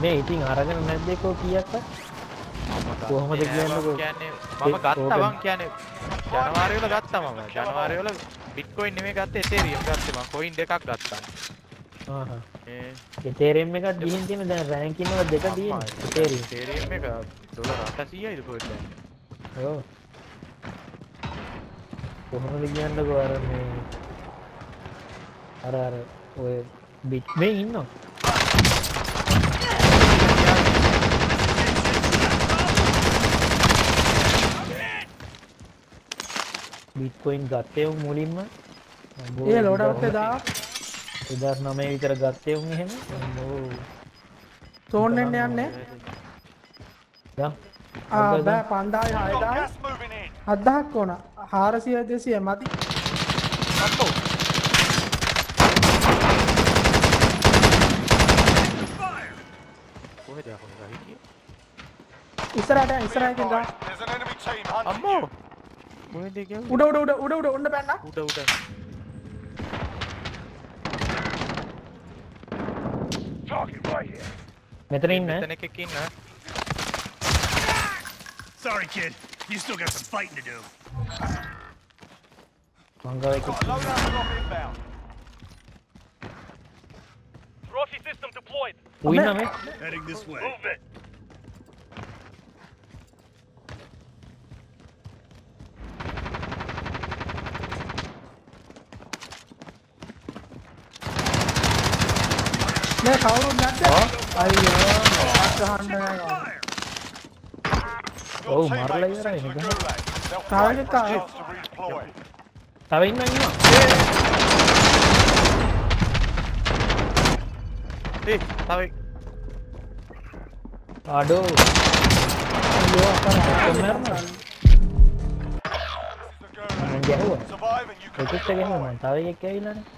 මේ ඉතින් අරගෙන නැද්දෙකෝ කියක්ක කොහොමද කියන්නකෝ? කියන්නේ මම ගත්තා ඕක- බං කියන්නේ ජනවාරි වල ගත්තා මම. ජනවාරි වල බිට්කොයින් නෙමෙයි ගත්තේ එතේරියම් ගත්තේ මම කොයින් දෙකක් ගත්තා. ඒ එතේරෙම් එකක් ගිහින් තියෙන දැන් රෑන්කින් වල දෙක තියෙන එතේරියම් එතේරියම් එක ඩොලර් 800යිද කොහෙද? ඔව්. කොහොමද කියන්නකෝ අර මේ අර අර ඔය බිට් මේ ඉන්නවා ಬಿಟ್ಕೋಯಿನ್ ಗತ್ತೇವು ಮೂಲಿಮ್ಮ ಏ ಲೋಡ್ ಆಗ್ತದಾ ಇದರ್ ನಮೇ ವಿತರ ಗತ್ತೇವು ಹೆಮ ತೋಣ್ನೆಣ್ಣ යන්නේ ಯಾ ಆ ಬಾ 5000 6000 10000ක් ඕන 400 200 මදි අක්කෝ කොහෙද යන්නේ ඉස්සරහට ඉස්සරහින් ගා අම්මෝ बोले दे क्या उड़ा उड़ा उड़ा Sorry kid, you still got some fighting to do. Manga ek. Loadout. Rossi system deployed. Win na me. Heading this way. Move it. මේ කවුරුත් නැද්ද අයියෝ ගහන්න නෑ ඔව් මරලා ඉවරයි නේද තාවගේ තාව තව ඉන්නවා ඉන්නවා ඒ තව අඩෝ අයියෝ අතන මරනවා ගැහුවා ඔකත් ගැහුවා මම තව එකක් ඇවිල්ලානේ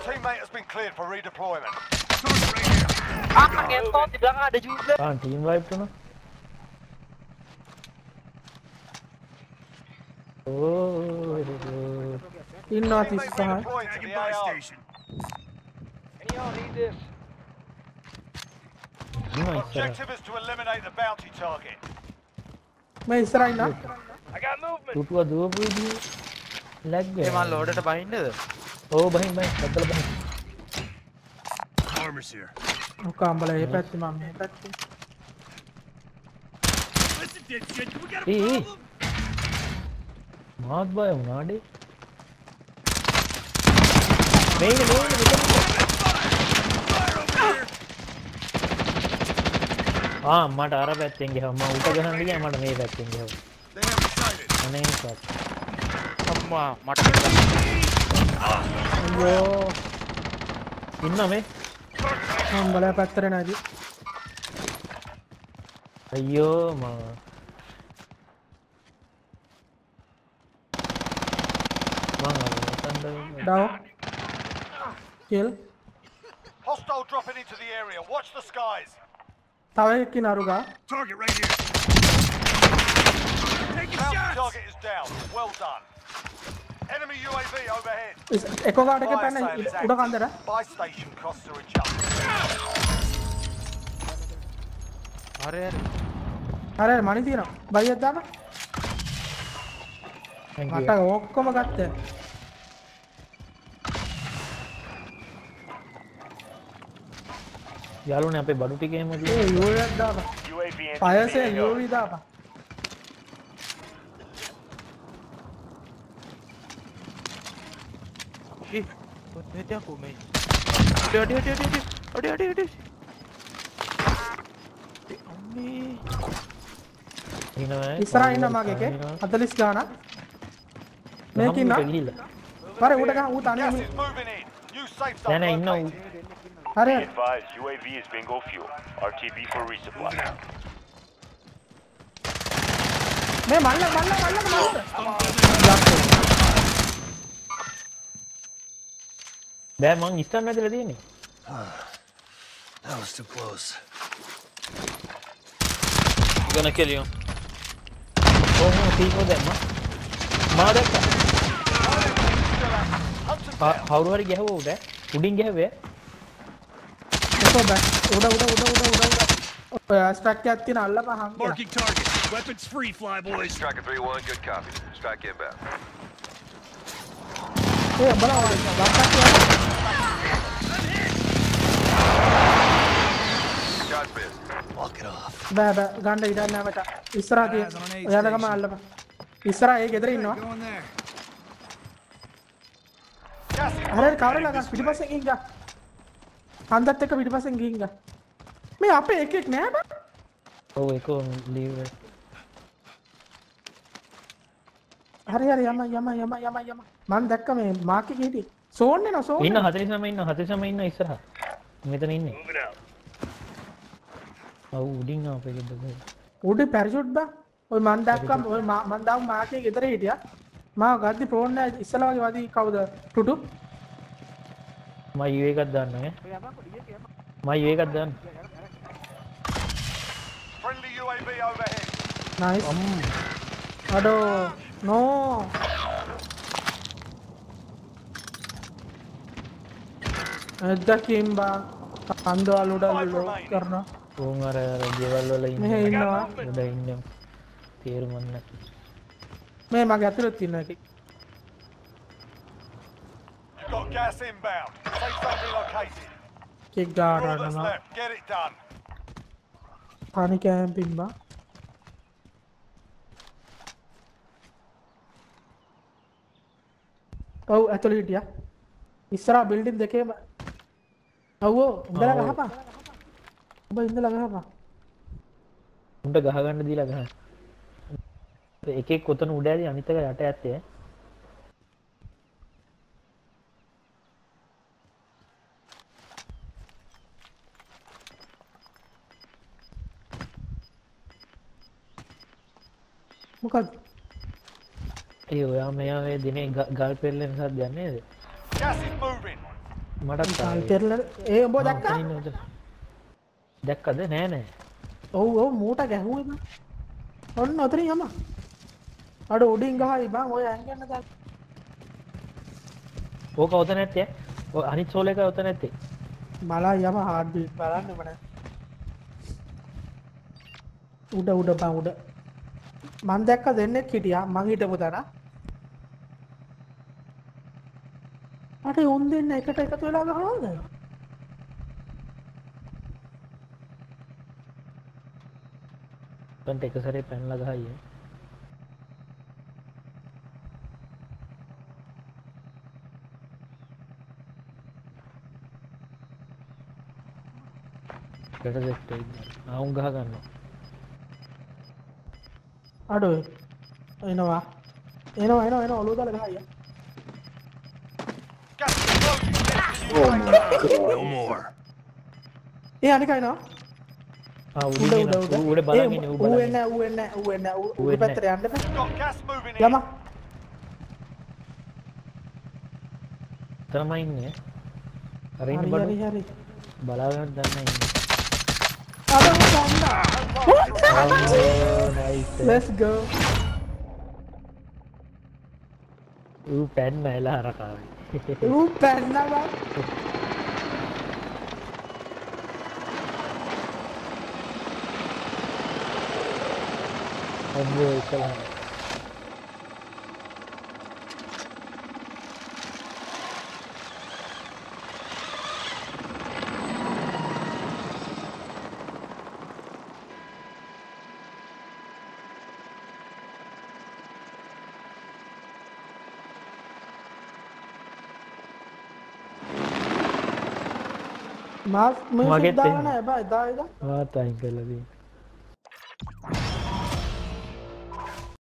Teammate has been cleared for redeployment. Ah, ada juga. Ah, team wipe. Oh. Inna tisah. Anyone this? Objective is to eliminate the bounty target. मैं I got movement. ලැග් ඒ මං ලෝඩට බහින්නද? ඕ බහින් බහින්. බද්දල බහින්. Armor's here. මොක අම්බල ඒ පැත්ති මම. මේ පැත්ති. ඒ. මාත් බය වුණාඩේ. මේක මේක මෙතන ආ මට අර පැත්තෙන් ගියා මම උට ගහන්න ගියා මට මේ පැත්තෙන් ගියා. අනේ සත් semua mata kita. Ayo, అమ్మా మాట అయ్యో విన్నామే బలపడతారే నాది అయ్యో మా Down. Kill. Hostile dropping into the area. Watch the skies. Tahu Tower kinaruga. Target right here. Take a shot. Target is down. Well done. Enemy UAV overhead. Echo guard එකේ පැන උඩ කන්දර. Buy station costs are adjusted. හරි හරි. හරි හරි මණි තියනවා. බයියක් දාන්න. මට ඔක්කොම ගත්තා. යාළුවනේ අපේ බඩු ටිකේම තියෙන. ඒ UAV දාපන්. UAV. පයසේ UAV දාපන්. Ih, hati aku, mate. Ada, ada, ada, ada, ada. Ada, ada, ada. Isra ಇನ್ನ ಮಾಗಕ್ಕೆ ಅದಲ್ಲಿ ಸ್ಗಾನ ಮೇಕಿನ ಬಾರೆ ಊಟಗ ಊಟ ಅನೆ ನಾನು ಇನ್ನ ಅರೆ advise UAV is bingo fuel RTB for resupply मैं मान ले मान ले मान ले मान ले බෑ මං ඉස්සන් ඇදලා තියෙන්නේ That was too close. gonna kill you. කොහොම තීකෝ දැම්මා මා දැක්කා ක- කවුරු හරි ගැහුවා උඩ උඩින් ගැහුවේ එතකොට බෑ උඩ උඩ උඩ උඩ උඩ උඩ ඔය ස්ට්‍රක් එකක් තියෙන අල්ලපහම් කියලා. Marking target. Weapons free, flyboys. Striker 3-1, good copy. Strike inbound. ඒ බලන්න වත්තක් Shots missed. Walk it off. බෑ බෑ ගන්න ඉඩක් නෑ මචං ඉස්සරහා තියෙන ඔයාලා ගම අල්ලපන් ඉස්සරහා ඒ ගෙදර ඉන්නවා Go in there. Gas is හරි කවර ළඟ පිටිපස්සෙන් ගිහින් ගා හන්දත් එක්ක පිටිපස්සෙන් ගිහින් ගා මේ අපේ එකෙක් නෑ බං ඔව් ඒක ලීව් හරි හරි යම යම යම යම යම මම දැක්ක මේ මාක් හිටියේ සෝන් එනවා සෝන් ඉන්න 49 ඉන්න 49 ඉන්න ඉස්සරහා. මෙතන ඉන්නේ. ඔව් උඩින් අපේ ගෙදර. උඩ පැරෂුට් බං. ඔය මන් දැක්කම ඔය මා- මන් දාපු මාකේ ගෙදර හිටියා. මා ගද්දි ෆෝන් නෑ ඉස්සලා වගේ වදී කවුද? ටුටු. මම යූ එකක් දාන්න ඈ. මම යූ එකක් දාන්න. Friendly UAV overhead. නයිස් අඩෝ නෝ එද්දකින් බං කන්දවල් උඩ ලෝ කරනවා උන් අර ගෙවල් වල ඉන්න ඉන්නවා. උඩ ඉන්න. තේරුම් නැති මේ මගේ ඇතුළත් zone relocated. කෙක් All ගාට that's අන්නවා ඔව් ඇතුළ හිටියා. ඉස්සරහා බිල්ඩින් දෙකේම ඔව්ෝ ඉඳලා. ගහපන්. ඔබ ඉඳලා ගහපන්. උන්ට ගහගන්න දීලා ගහන්න එකෙක් කොතන උඩ ඇති අනිත් එක යට ඇත්තේ. ඈ. ඒ ඔයා මෙයා මේ දිනේ ගල් පෙරලෙන සද්ද යන්නේ නේද? Gas is moving. මටත් කල් ආවේ. පෙරල ඒ උඹ දැක්කා. දැක්කද? නෑ නෑ. ඔව් ඔව් මූට ගැහුවේ බං ඔන්න ඔතන යම. අඩ උඩින් ගහයි බං ඔය ඇංගන්න දැක් ඕක ඔතන නැත්තේ. ඔය අනිත් සෝල එක ඔතන නැත්තේ? මලා යම හාඩ් බීට් බලන්න මන උඩ උඩ බං උඩ. මන් දැක්ක දෙන්නෙක් හිටියා. මං හිටපු තැන අට උන් දෙන්න එකට එකතු වෙලා ගහනවද ඔතනට එක සැරේ පැනලා ගහයි. කට සෙට් ආවුන් ගහ ගන්නවා. අඩෝ එනවා. එනවා එනවා එනවා. ඔලුව දාලා ගහයි To the UAV. No more. ඒ අනික එනවා ආ උඩ උඩ උඩ උඩ බලන් ඉන්නේ ඌ බලන්. ඌ එන්න ඌ එන්න ඌ උඩ එන්නේ. පැත්තට යන්න බෑ. යම තමයි ඉන්නේ අර ඉන්න බඩු හරි හරි බලාගෙන දන්න ඉන්නේ අර ඌ ගන්න let's go. ඌ පැන්න එලා හරකාවේ Upa, nada. Vamos, calma. මාස් මේ මගෙත් දාගන එන්න. එබා එදා